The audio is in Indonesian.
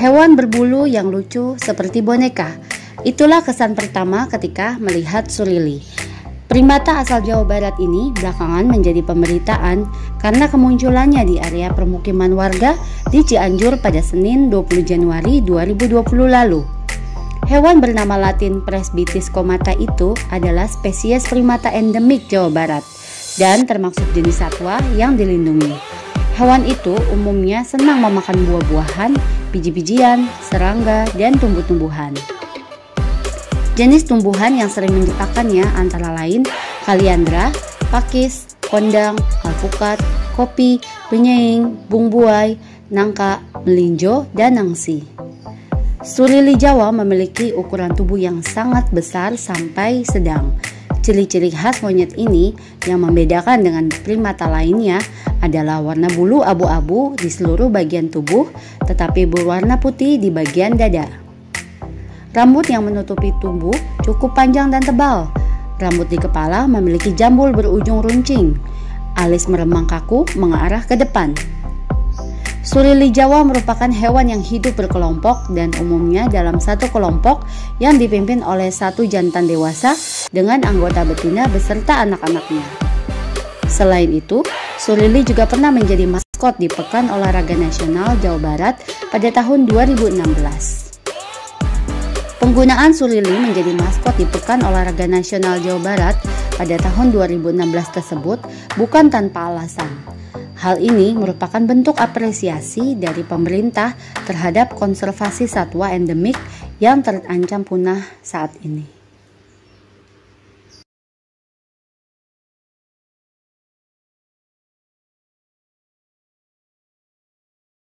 Hewan berbulu yang lucu seperti boneka. Itulah kesan pertama ketika melihat surili. Primata asal Jawa Barat ini belakangan menjadi pemberitaan karena kemunculannya di area permukiman warga di Cianjur pada Senin 20 Januari 2020 lalu. Hewan bernama latin Presbytis comata itu adalah spesies primata endemik Jawa Barat dan termasuk jenis satwa yang dilindungi. Hewan itu umumnya senang memakan buah-buahan, biji-bijian, serangga, dan tumbuh-tumbuhan. Jenis tumbuhan yang sering menjepakannya antara lain kaliandra, pakis, kondang, alpukat, kopi, penyeing, bungbuai, nangka, melinjo, dan nangsi. Surili Jawa memiliki ukuran tubuh yang sangat besar sampai sedang. Ciri-ciri khas monyet ini yang membedakan dengan primata lainnya adalah warna bulu abu-abu di seluruh bagian tubuh, tetapi berwarna putih di bagian dada. Rambut yang menutupi tubuh cukup panjang dan tebal. Rambut di kepala memiliki jambul berujung runcing. Alis meremang kaku mengarah ke depan. Surili Jawa merupakan hewan yang hidup berkelompok dan umumnya dalam satu kelompok yang dipimpin oleh satu jantan dewasa dengan anggota betina beserta anak-anaknya. Selain itu, Surili juga pernah menjadi maskot di Pekan Olahraga Nasional Jawa Barat pada tahun 2016. Penggunaan Surili menjadi maskot di Pekan Olahraga Nasional Jawa Barat pada tahun 2016 tersebut bukan tanpa alasan. Hal ini merupakan bentuk apresiasi dari pemerintah terhadap konservasi satwa endemik yang terancam punah saat ini.